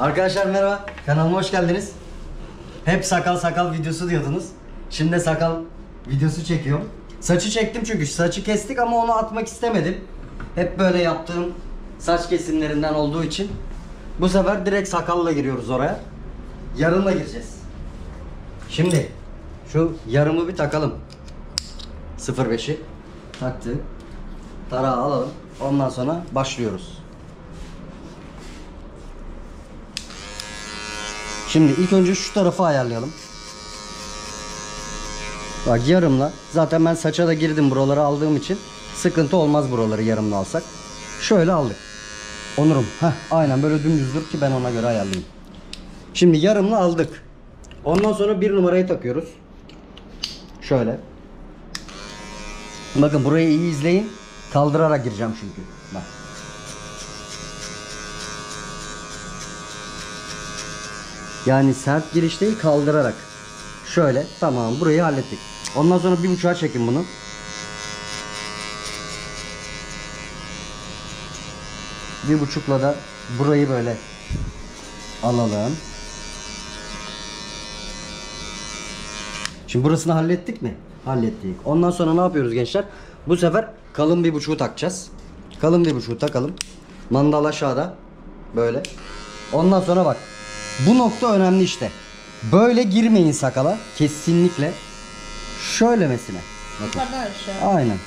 Arkadaşlar merhaba. Kanalıma hoş geldiniz. Hep sakal sakal videosu diyordunuz. Şimdi sakal videosu çekiyorum. Saçı çektim çünkü saçı kestik ama onu atmak istemedim. Hep böyle yaptığım saç kesimlerinden olduğu için bu sefer direkt sakalla giriyoruz oraya. Yarımla gireceğiz. Şimdi şu yarımı bir takalım. 05'i taktık. Tarağı alalım. Ondan sonra başlıyoruz. Şimdi ilk önce şu tarafı ayarlayalım. Bak yarımla. Zaten ben saça da girdim buraları aldığım için sıkıntı olmaz buraları yarımla alsak. Şöyle aldık. Onurum. Heh, aynen böyle dümdüzdür ki ben ona göre ayarlayayım. Şimdi yarımla aldık. Ondan sonra bir numarayı takıyoruz. Şöyle. Bakın burayı iyi izleyin. Kaldırarak gireceğim çünkü. Bak. Yani sert giriş değil kaldırarak. Şöyle tamam burayı hallettik. Ondan sonra bir buçuğa çekin bunu. Bir buçukla da burayı böyle alalım. Şimdi burasını hallettik mi? Hallettik. Ondan sonra ne yapıyoruz gençler? Bu sefer kalın bir buçuğu takacağız. Kalın bir buçuğu takalım. Mandal aşağıda. Böyle. Ondan sonra bak. Bu nokta önemli işte. Böyle girmeyin sakala. Kesinlikle. Şöylemesine. Bakın. Yukarıdan aşağı. Aynen.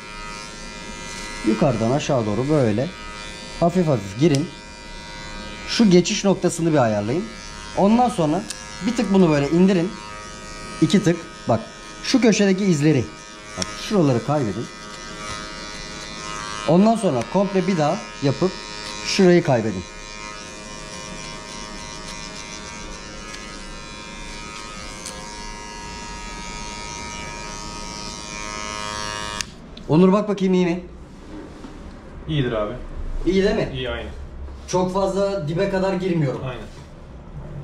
Yukarıdan aşağı doğru böyle. Hafif hafif girin. Şu geçiş noktasını bir ayarlayın. Ondan sonra bir tık bunu böyle indirin. İki tık. Bak şu köşedeki izleri. Bak şuraları kaybedin. Ondan sonra komple bir daha yapıp şurayı kaybedin. Onur bak bakayım iyi mi? İyidir abi. İyi değil mi? İyi aynı. Çok fazla dibe kadar girmiyorum. Aynen.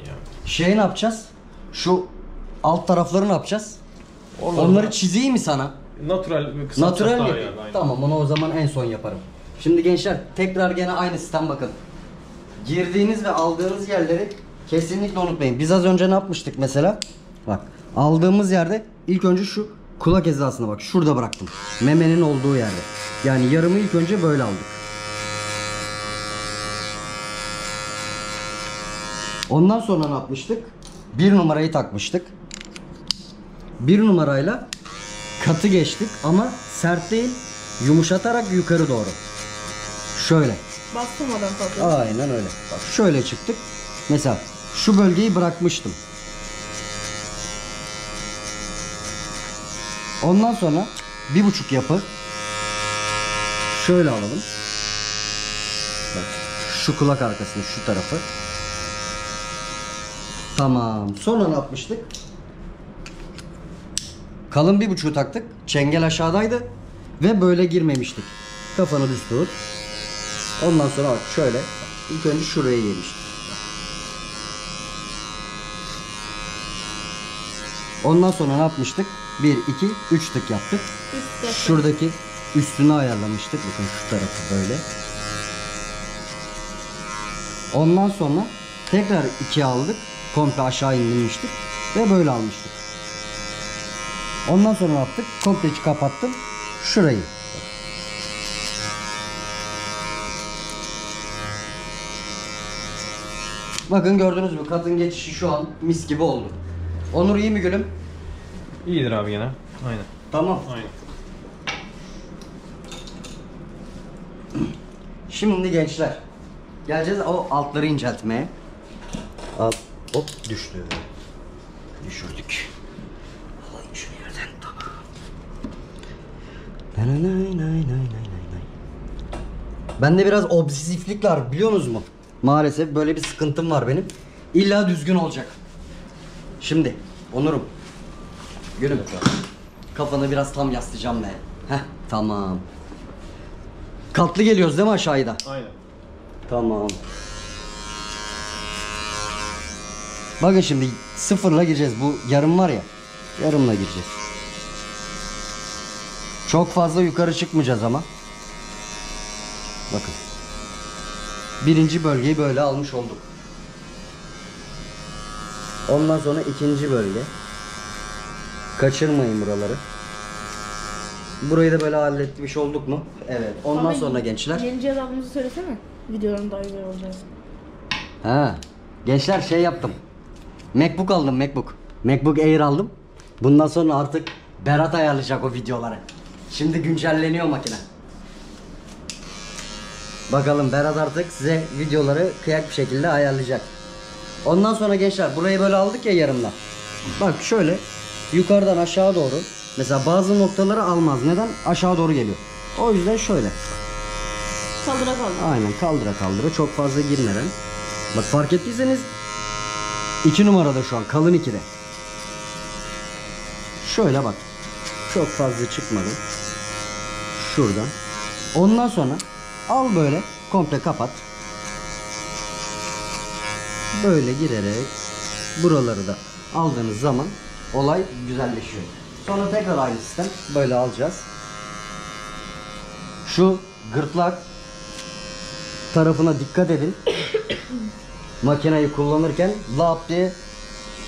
Ya. Şey ne yapacağız? Şu alt tarafları ne yapacağız? Onları, Onları çizeyim mi sana? natural kısa Natural mi? Aynen. Tamam onu o zaman en son yaparım. Şimdi gençler tekrar gene aynı sistem bakın. Girdiğiniz ve aldığınız yerleri kesinlikle unutmayın. Biz az önce ne yapmıştık mesela? Bak aldığımız yerde ilk önce şu kulak hizasına bak şurada bıraktım. Memenin olduğu yerde. Yani yarımı ilk önce böyle aldık. Ondan sonra ne yapmıştık? Bir numarayı takmıştık. Bir numarayla katı geçtik ama sert değil yumuşatarak yukarı doğru. Şöyle. Bastırmadan tatlı. Aynen öyle. Bak şöyle çıktık. Mesela şu bölgeyi bırakmıştım. Ondan sonra bir buçuk yapı şöyle alalım. Bak şu kulak arkasını şu tarafı. Tamam. Sonra ne yapmıştık? Kalın bir buçuğu taktık. Çengel aşağıdaydı. Ve böyle girmemiştik. Kafanı düz tut. Ondan sonra bak şöyle. İlk önce şuraya yemiştik. Ondan sonra ne yapmıştık? 1, 2, 3 tık yaptık. Üst yapı. Şuradaki üstünü ayarlamıştık. Bakın şu tarafı böyle. Ondan sonra tekrar 2 aldık. Komple aşağı indirmiştik. Ve böyle almıştık. Ondan sonra ne yaptık? Komple kapattım. Şurayı. Bakın gördünüz mü? Kadın geçişi şu an mis gibi oldu. Onur iyi mi gülüm? İyidir abi gene. Aynen. Tamam. Aynen. Şimdi gençler geleceğiz o altları inceltmeye. Al, hop düştü. Düşürdük. Alayım şu yerden tamam. Nay nay nay nay nay nay nay nay. Bende biraz obsesiflik var biliyor musunuz mu? Maalesef böyle bir sıkıntım var benim. İlla düzgün olacak. Şimdi Onur'um. Gülüm. Kafanı biraz tam yaslayacağım be. Heh tamam. Katlı geliyoruz değil mi aşağıda? Aynen. Tamam. Bakın şimdi sıfırla gireceğiz. Bu yarım var ya. Yarımla gireceğiz. Çok fazla yukarı çıkmayacağız ama. Bakın. Birinci bölgeyi böyle almış olduk. Ondan sonra ikinci bölge. Kaçırmayın buraları. Burayı da böyle halletmiş olduk mu? Evet. Ondan Ama sonra gençler. Yeni cevabımızı söylesene. Videoların daha güzel olacak. Ha. Gençler şey yaptım. MacBook aldım MacBook. MacBook Air aldım. Bundan sonra artık Berat ayarlayacak o videoları. Şimdi güncelleniyor makine. Bakalım Berat artık size videoları kıyak bir şekilde ayarlayacak. Ondan sonra gençler burayı böyle aldık ya yarımdan. Bak şöyle yukarıdan aşağı doğru. Mesela bazı noktaları almaz. Neden? Aşağı doğru geliyor. O yüzden şöyle. Kaldıra kaldı. Aynen kaldıra kaldıra çok fazla girmeden. Bak fark ettiyseniz 2 numarada şu an kalın 2'de. Şöyle bak. Çok fazla çıkmadı. Şuradan. Ondan sonra al böyle komple kapat. Böyle girerek buraları da aldığınız zaman olay güzelleşiyor. Sonra tekrar aynı sistem böyle alacağız. Şu gırtlak tarafına dikkat edin. Makineyi kullanırken lap diye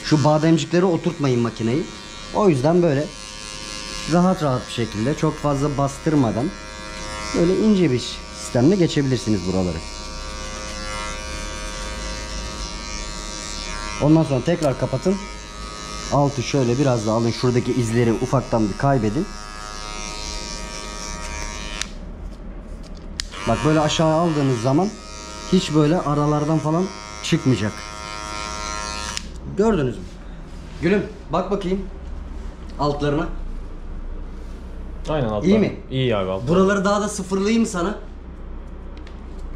şu bademcikleri oturtmayın makineyi. O yüzden böyle rahat rahat bir şekilde çok fazla bastırmadan böyle ince bir sistemle geçebilirsiniz buraları. Ondan sonra tekrar kapatın. Altı şöyle biraz da alın. Şuradaki izleri ufaktan bir kaybedin. Bak böyle aşağı aldığınız zaman hiç böyle aralardan falan çıkmayacak. Gördünüz mü? Gülüm bak bakayım altlarına. Aynen altlar. İyi mi? İyi abi altlar. Buraları daha da sıfırlayayım sana.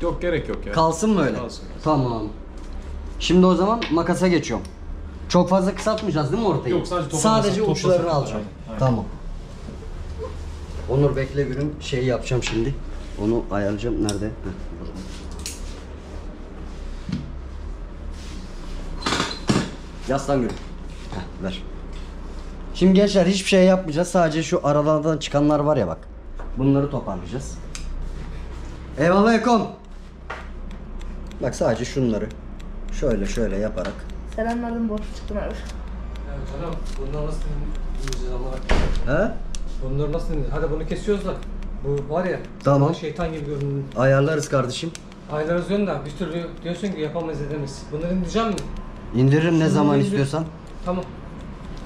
Yok gerek yok ya. Kalsın mı öyle? Kalsın. Tamam. Şimdi o zaman makasa geçiyorum. Çok fazla kısaltmayacağız değil mi ortayı? Yok, sadece toplamasın- Sadece uçlarını alacağım. Aynen, aynen. Tamam. Onur bekle gülüm şeyi yapacağım şimdi. Onu ayarlayacağım. Nerede? Heh, burada. Yaslan gülüm. Heh, ver. Şimdi gençler hiçbir şey yapmayacağız. Sadece şu aralardan çıkanlar var ya bak. Bunları toparlayacağız. Eyvallah Ekom. Bak sadece şunları şöyle şöyle yaparak. Selamlardan borç çıktım abi. Ya canım bunları nasıl dinleyeceğiz ama? He? Bunları nasıl dinleyeceğiz? Hadi bunu kesiyoruz da. Bu var ya. Tamam. Şeytan gibi görünüyor. Ayarlarız kardeşim. Aylar özüyorsun da bir türlü diyorsun ki yapamayız edemeyiz. Bunları indireceğim mi? İndiririm ne Şunu zaman indir. istiyorsan. Tamam.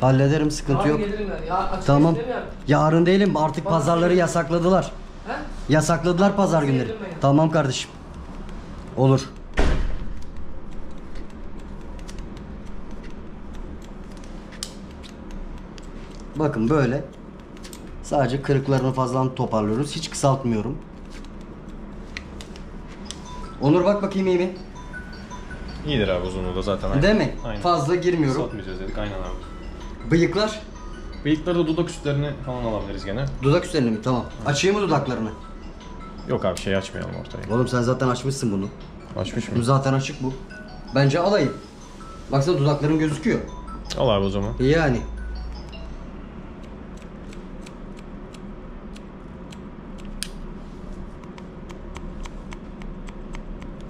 Hallederim sıkıntı Abi yok. gelirim ben. Ya açık Tamam. değil mi ya? Yarın değilim artık Pazar pazarları günü. yasakladılar. He? Yasakladılar pazar günleri. Tamam kardeşim. Olur. Bakın böyle. Sadece kırıklarını fazla toparlıyoruz. Hiç kısaltmıyorum. Onur bak bakayım iyi mi? İyidir abi uzunluğu da zaten. Aynen. Değil mi? Aynen. Fazla girmiyorum. Satmayacağız dedik aynen abi. Bıyıklar. Bıyıkları da dudak üstlerini falan alabiliriz gene. Dudak üstlerini mi? Tamam. Açayım mı dudaklarını? Yok abi şey açmayalım ortaya. Oğlum sen zaten açmışsın bunu. Açmış mı? zaten açık bu. Bence alayım. Baksana dudaklarım gözüküyor. Al abi o zaman. Yani.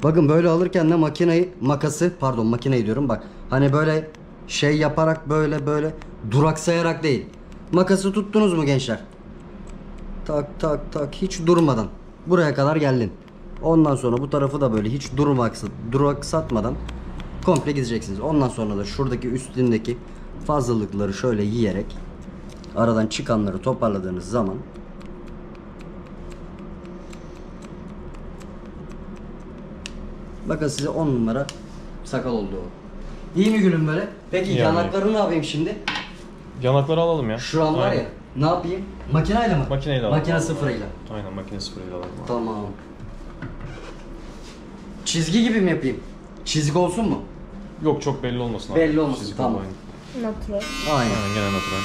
Bakın böyle alırken de makineyi, makası, pardon makineyi diyorum bak. Hani böyle şey yaparak böyle böyle duraksayarak değil. Makası tuttunuz mu gençler? Tak tak tak hiç durmadan. Buraya kadar geldin. Ondan sonra bu tarafı da böyle hiç durmaksa, duraksatmadan komple gideceksiniz. Ondan sonra da şuradaki üstündeki fazlalıkları şöyle yiyerek aradan çıkanları toparladığınız zaman Bakın size 10 numara sakal oldu o. İyi mi gülüm böyle? Peki İyi abi. yanaklarını ne yapayım şimdi? Yanakları alalım ya. Şu an var Aynen. ya. Ne yapayım? Makineyle mi? Makineyle alalım. Makine sıfırıyla. Aynen makine sıfırıyla alalım. abi. Tamam. Çizgi gibi mi yapayım? Çizgi olsun mu? Yok çok belli olmasın abi. Belli olmasın, Çizik tamam. olmayın. Natural. Aynen. Aynen gene natural.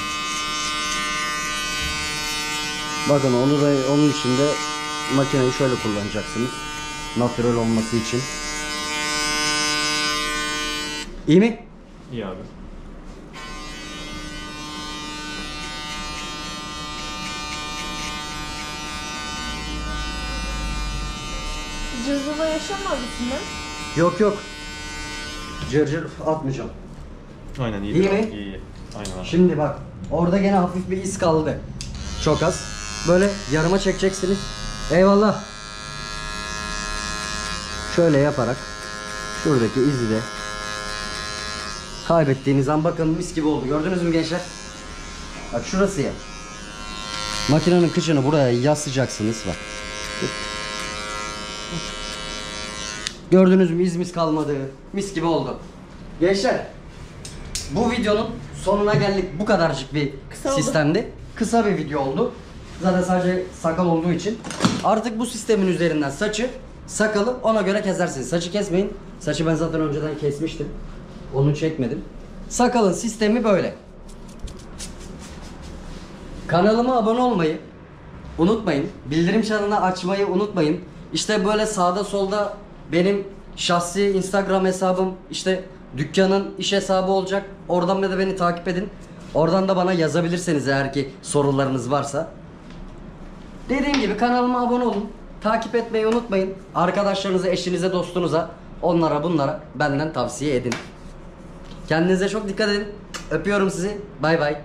Bakın onu da onun için de makineyi şöyle kullanacaksınız. Natural olması için. İyi mi? İyi abi. Cızıla yaşam var üstünden. Yok yok. Cırcır atmayacağım. Aynen iyi. İyi mi? İyi iyi. Aynen abi. Şimdi bak orada gene hafif bir iz kaldı. Çok az. Böyle yarıma çekeceksiniz. Eyvallah. Şöyle yaparak şuradaki izi de kaybettiğiniz an bakın mis gibi oldu. Gördünüz mü gençler? Bak şurası ya. Makinenin kıçını buraya yaslayacaksınız bak. Gördünüz mü izimiz kalmadı. Mis gibi oldu. Gençler bu videonun sonuna geldik. Bu kadarcık bir Kısa oldu. sistemdi. Kısa bir video oldu. Zaten sadece sakal olduğu için. Artık bu sistemin üzerinden saçı, sakalı ona göre kesersiniz. Saçı kesmeyin. Saçı ben zaten önceden kesmiştim. Onu çekmedim. Sakalın sistemi böyle. Kanalıma abone olmayı unutmayın. Bildirim çanını açmayı unutmayın. İşte böyle sağda solda benim şahsi Instagram hesabım, işte dükkanın iş hesabı olacak. Oradan da beni takip edin. Oradan da bana yazabilirseniz eğer ki sorularınız varsa. Dediğim gibi kanalıma abone olun. Takip etmeyi unutmayın. Arkadaşlarınıza, eşinize, dostunuza, onlara bunlara benden tavsiye edin. Kendinize çok dikkat edin. Öpüyorum sizi. Bay bay.